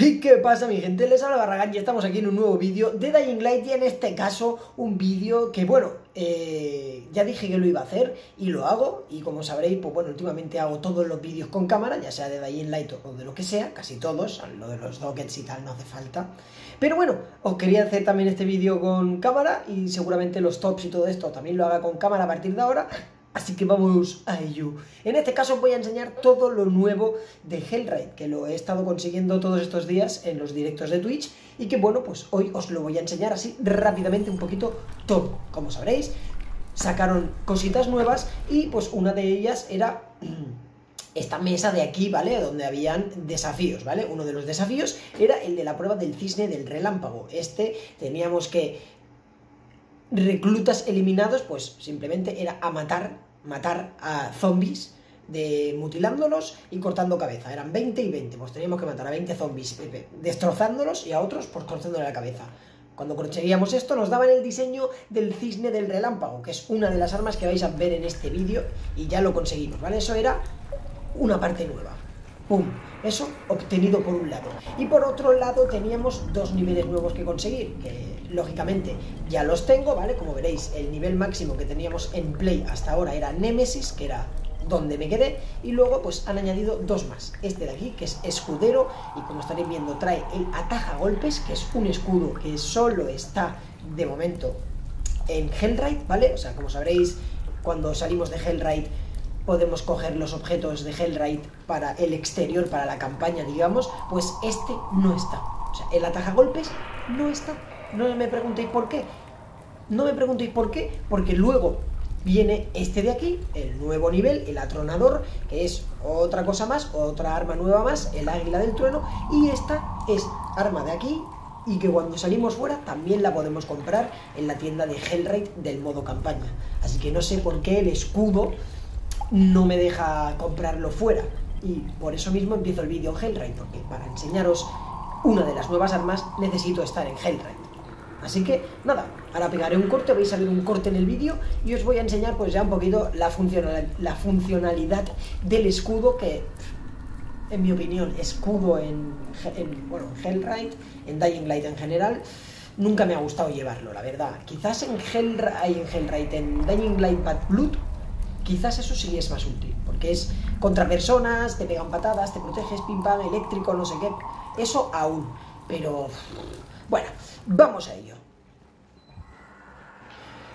¿Y qué pasa mi gente? Les habla Barragán y estamos aquí en un nuevo vídeo de Dying Light y en este caso un vídeo que bueno, eh, ya dije que lo iba a hacer y lo hago y como sabréis, pues bueno, últimamente hago todos los vídeos con cámara, ya sea de Dying Light o de lo que sea, casi todos, lo de los dockets y tal no hace falta. Pero bueno, os quería hacer también este vídeo con cámara y seguramente los tops y todo esto también lo haga con cámara a partir de ahora. Así que vamos a ello. En este caso os voy a enseñar todo lo nuevo de Hellraid, que lo he estado consiguiendo todos estos días en los directos de Twitch y que bueno, pues hoy os lo voy a enseñar así rápidamente un poquito todo. Como sabréis, sacaron cositas nuevas y pues una de ellas era esta mesa de aquí, ¿vale? Donde habían desafíos, ¿vale? Uno de los desafíos era el de la prueba del cisne del relámpago. Este teníamos que reclutas eliminados, pues simplemente era a matar, matar a zombies de mutilándolos y cortando cabeza. Eran 20 y 20, pues teníamos que matar a 20 zombies destrozándolos y a otros pues cortándole la cabeza. Cuando conseguíamos esto nos daban el diseño del cisne del relámpago, que es una de las armas que vais a ver en este vídeo y ya lo conseguimos, ¿vale? Eso era una parte nueva. ¡Pum! Eso obtenido por un lado. Y por otro lado teníamos dos niveles nuevos que conseguir, que lógicamente ya los tengo, ¿vale? Como veréis, el nivel máximo que teníamos en Play hasta ahora era Nemesis, que era donde me quedé, y luego pues han añadido dos más. Este de aquí, que es escudero, y como estaréis viendo trae el ataja golpes, que es un escudo que solo está de momento en Hellride, ¿vale? O sea, como sabréis, cuando salimos de Hellride podemos coger los objetos de Hellride para el exterior, para la campaña, digamos, pues este no está. O sea, el ataja golpes no está. No me preguntéis por qué. No me preguntéis por qué, porque luego viene este de aquí, el nuevo nivel, el atronador, que es otra cosa más, otra arma nueva más, el águila del trueno, y esta es arma de aquí, y que cuando salimos fuera también la podemos comprar en la tienda de Hellraid del modo campaña. Así que no sé por qué el escudo no me deja comprarlo fuera. Y por eso mismo empiezo el vídeo Hellraid, porque para enseñaros una de las nuevas armas necesito estar en Hellraid. Así que, nada, ahora pegaré un corte, vais a ver un corte en el vídeo y os voy a enseñar pues ya un poquito la, la funcionalidad del escudo que, en mi opinión, escudo en, en, bueno, Hellraid, en Dying Light en general, nunca me ha gustado llevarlo, la verdad. Quizás en Hellraid, en, Hellraid, en Dying Light Bad Blood, quizás eso sí es más útil, porque es contra personas, te pegan patadas, te proteges, pim pam, eléctrico, no sé qué, eso aún, pero bueno, vamos a ello.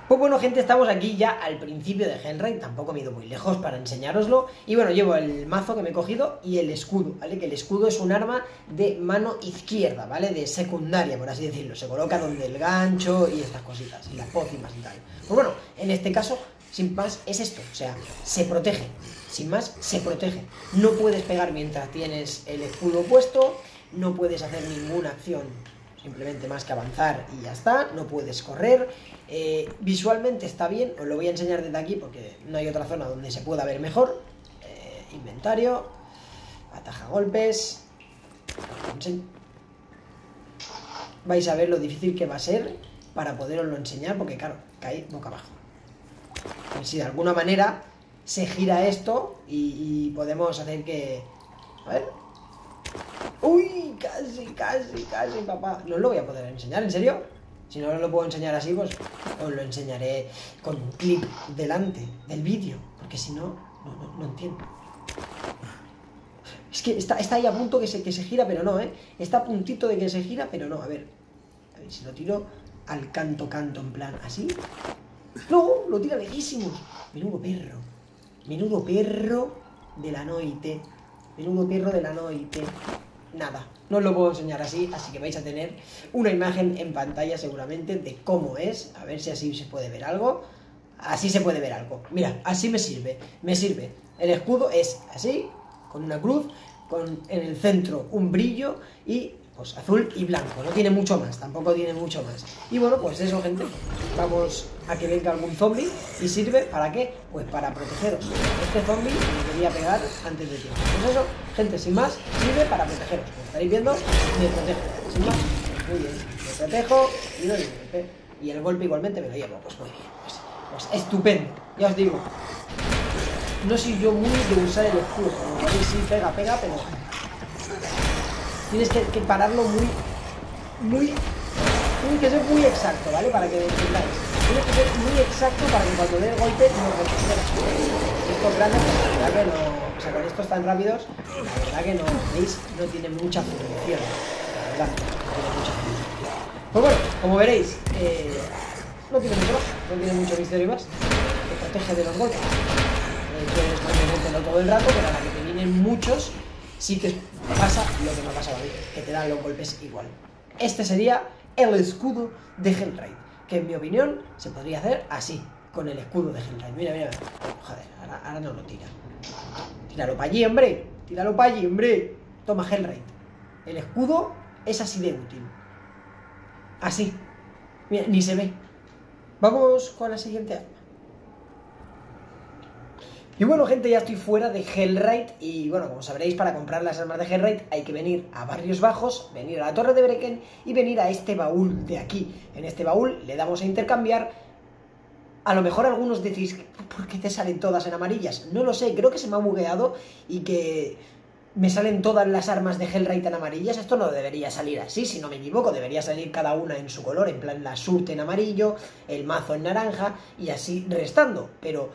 Pues bueno, gente, estamos aquí ya al principio de Henry, tampoco me he ido muy lejos para enseñároslo. Y bueno, llevo el mazo que me he cogido y el escudo, ¿vale? Que el escudo es un arma de mano izquierda, ¿vale? De secundaria, por así decirlo. Se coloca donde el gancho y estas cositas, y las pócimas y tal. Pues bueno, en este caso, sin más, es esto. O sea, se protege. Sin más, se protege. No puedes pegar mientras tienes el escudo puesto, no puedes hacer ninguna acción simplemente más que avanzar y ya está, no puedes correr. Eh, visualmente está bien, os lo voy a enseñar desde aquí porque no hay otra zona donde se pueda ver mejor. Eh, inventario, ataja golpes. Vais a ver lo difícil que va a ser para poderoslo enseñar porque claro, cae boca abajo. si de alguna manera se gira esto y, y podemos hacer que... A ver, Uy, casi, casi, casi, papá. No lo voy a poder enseñar, ¿en serio? Si no lo puedo enseñar así, pues os lo enseñaré con un clip delante del vídeo. Porque si no, no, no, entiendo. Es que está, ahí a punto que se, que se gira, pero no, ¿eh? Está a puntito de que se gira, pero no. A ver, a ver si lo tiro al canto, canto, en plan, así. No, lo tira lejísimos. Menudo perro. Menudo perro de la noite. Menudo perro de la noite nada, no os lo puedo enseñar así, así que vais a tener una imagen en pantalla seguramente de cómo es, a ver si así se puede ver algo. Así se puede ver algo. Mira, así me sirve, me sirve. El escudo es así, con una cruz, con en el centro un brillo y pues azul y blanco, no tiene mucho más, tampoco tiene mucho más. Y bueno, pues eso, gente, vamos a que venga algún zombie y sirve para qué? Pues para protegeros. Este zombie me quería pegar antes de tiempo. Pues eso, gente, sin más, sirve para protegeros. Como estaréis viendo, me protejo. Sin más, muy bien, me protejo y no golpe. Y el golpe igualmente me lo llevo, pues muy bien. Pues, pues estupendo, ya os digo. No soy yo muy de usar el escudo, como sí pega, pega, pero tienes que, pararlo muy, muy, tiene que ser muy exacto, ¿vale? Para que entendáis. Tiene que ser muy exacto para que cuando dé el golpe no retroceda. Estos grandes, la verdad que no, o sea, con estos tan rápidos, la verdad que no, veis, no tiene mucha función. La verdad, no tiene mucha función. Pues bueno, como veréis, eh, no tiene mucho más, no tiene mucho misterio más. Te protege de los golpes. Eh, puedes mantenértelo todo el rato, pero a la que te vienen muchos, sí que pasa lo que me ha pasado a mí, que te dan los golpes igual. Este sería el escudo de Hellraid, que en mi opinión se podría hacer así, con el escudo de Hellraid. Mira, mira, joder, ahora, no lo tira. Tíralo para allí, hombre, tíralo para allí, hombre. Toma Hellraid. El escudo es así de útil. Así. Mira, ni se ve. Vamos con la siguiente. Y bueno, gente, ya estoy fuera de Hellraid y bueno, como sabréis, para comprar las armas de Hellraid hay que venir a Barrios Bajos, venir a la Torre de Brecken y venir a este baúl de aquí. En este baúl le damos a intercambiar. A lo mejor algunos decís, ¿por qué te salen todas en amarillas? No lo sé, creo que se me ha bugueado y que me salen todas las armas de Hellraid en amarillas, esto no debería salir así, si no me equivoco, debería salir cada una en su color, en plan la surte en amarillo, el mazo en naranja y así restando, pero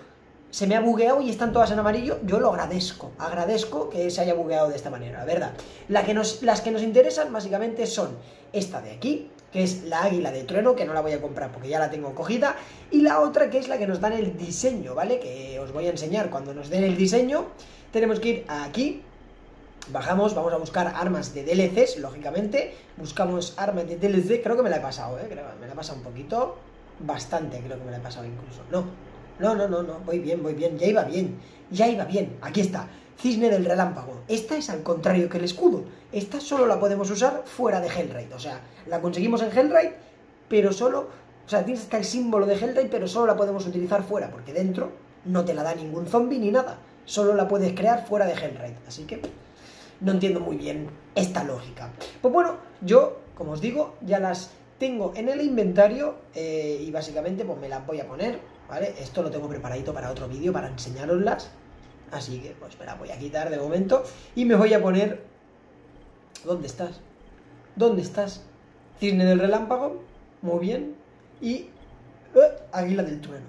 se me ha bugueado y están todas en amarillo, yo lo agradezco, agradezco que se haya bugueado de esta manera, ¿verdad? La que nos, las que nos interesan básicamente son esta de aquí, que es la águila de trueno, que no la voy a comprar porque ya la tengo cogida, y la otra que es la que nos dan el diseño, ¿vale? Que os voy a enseñar cuando nos den el diseño, tenemos que ir aquí, Bajamos, vamos a buscar armas de DLCs, lógicamente. Buscamos armas de DLC, creo que me la he pasado, ¿eh? me la he pasado un poquito. Bastante, creo que me la he pasado incluso. No, no, no, no, no, voy bien, voy bien, ya iba bien, ya iba bien. Aquí está, Cisne del Relámpago. Esta es al contrario que el escudo. Esta solo la podemos usar fuera de Hellraid. O sea, la conseguimos en Hellraid, pero solo... O sea, tienes hasta el símbolo de Hellraid, pero solo la podemos utilizar fuera, porque dentro no te la da ningún zombie ni nada. Solo la puedes crear fuera de Hellraid. Así que no entiendo muy bien esta lógica. Pues bueno, yo, como os digo, ya las tengo en el inventario eh, y básicamente pues me las voy a poner, ¿vale? Esto lo tengo preparadito para otro vídeo, para enseñaroslas. Así que pues las voy a quitar de momento y me voy a poner... ¿Dónde estás? ¿Dónde estás? Cisne del relámpago, muy bien. Y... Eh, águila del trueno.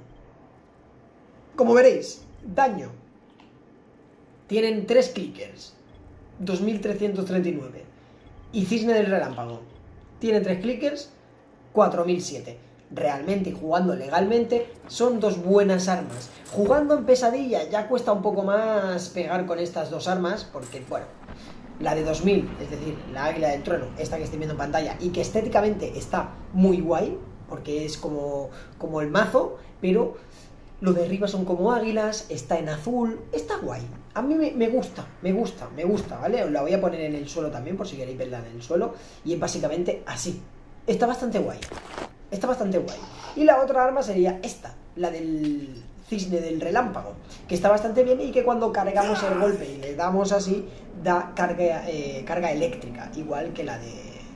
Como veréis, daño. Tienen tres clickers 2339. Y Cisne del Relámpago. Tiene 3 clickers, 4007. Realmente, jugando legalmente, son dos buenas armas. Jugando en pesadilla ya cuesta un poco más pegar con estas dos armas, porque, bueno, la de 2000, es decir, la Águila del Trueno, esta que estoy viendo en pantalla, y que estéticamente está muy guay, porque es como, como el mazo, pero lo de arriba son como águilas, está en azul, está guay. A mí me, gusta, me gusta, me gusta, ¿vale? Os la voy a poner en el suelo también, por si queréis verla en el suelo. Y es básicamente así. Está bastante guay. Está bastante guay. Y la otra arma sería esta, la del cisne del relámpago, que está bastante bien y que cuando cargamos el golpe y le damos así, da carga, eh, carga eléctrica, igual que la de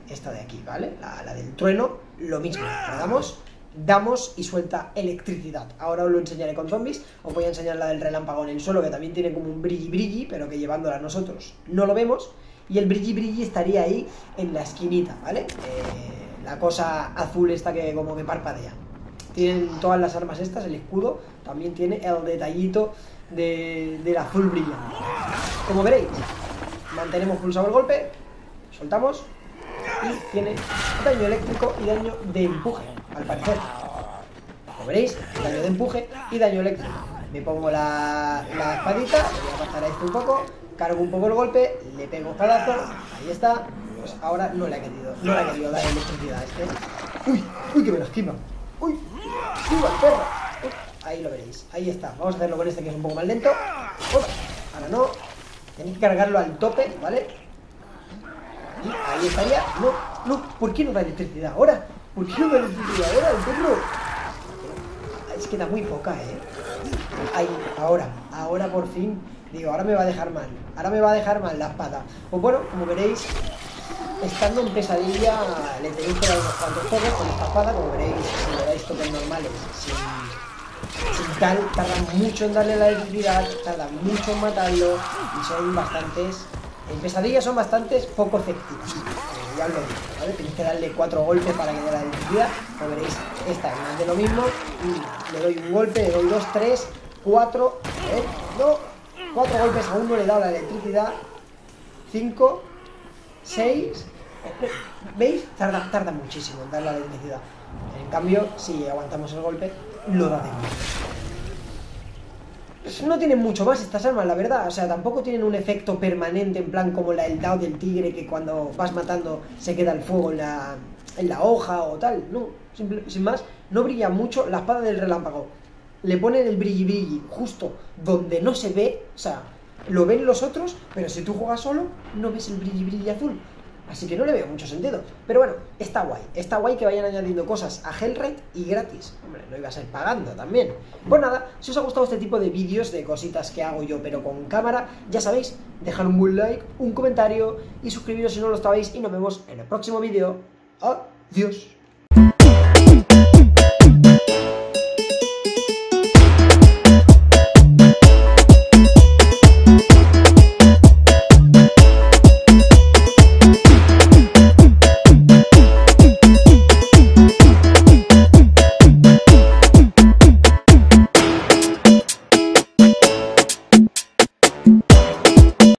esta de aquí, ¿vale? La, del trueno, lo mismo. Cargamos damos y suelta electricidad. Ahora os lo enseñaré con zombies, os voy a enseñar la del relámpago en el suelo, que también tiene como un brilli brilli, pero que llevándola nosotros no lo vemos, y el brilli brilli estaría ahí en la esquinita, ¿vale? Eh, la cosa azul esta que como que parpadea. Tienen todas las armas estas, el escudo, también tiene el detallito de, del azul brillante. Como veréis, mantenemos pulsado el golpe, soltamos y tiene daño eléctrico y daño de empuje al parecer. Como veréis, daño de empuje y daño eléctrico. Me pongo la, la espadita, voy a pasar a esto un poco, cargo un poco el golpe, le pego un pedazo, ahí está. Pues ahora no le ha querido, no le ha querido dar electricidad a este. ¡Uy! ¡Uy, que me lo esquiva! ¡Uy! ¡Uy, perro! ahí lo veréis, ahí está. Vamos a hacerlo con este que es un poco más lento. Ahora no. Tenéis que cargarlo al tope, ¿vale? Y ahí estaría. No, no, ¿por qué no da electricidad ahora? ¿Por qué no me ahora el perro? Es que da muy poca, ¿eh? Ahí, ahora, ahora por fin. Digo, ahora me va a dejar mal. Ahora me va a dejar mal la espada. Pues bueno, como veréis, estando en pesadilla, le tenéis que dar unos cuantos toques con esta espada. Como veréis, si le dais toques normales, sin, sin tal, tardan mucho en darle la electricidad, tardan mucho en matarlo y son bastantes En pesadilla son bastantes poco efectivos. Eh, ya lo digo, ¿vale? Tenéis que darle cuatro golpes para que dé la electricidad. Como veréis, esta es más de lo mismo. Y le doy un golpe, le doy dos, tres, cuatro. ¿eh? No, cuatro golpes a uno le he dado la electricidad. Cinco, seis. ¿Veis? Tarda, tarda muchísimo en dar la electricidad. En cambio, si aguantamos el golpe, lo da de pues no tienen mucho más estas armas, la verdad. O sea, tampoco tienen un efecto permanente, en plan como la, el Dao del tigre, que cuando vas matando se queda el fuego en la, en la hoja o tal. No, sin más, no brilla mucho. La espada del relámpago le ponen el brilli brilli justo donde no se ve. O sea, lo ven los otros, pero si tú juegas solo, no ves el brilli brilli azul. Así que no le veo mucho sentido. Pero bueno, está guay. Está guay que vayan añadiendo cosas a Hellraid y gratis. Hombre, no ibas a ir pagando también. Pues nada, si os ha gustado este tipo de vídeos de cositas que hago yo pero con cámara, ya sabéis, dejar un buen like, un comentario y suscribiros si no lo estabais y nos vemos en el próximo vídeo. Adiós.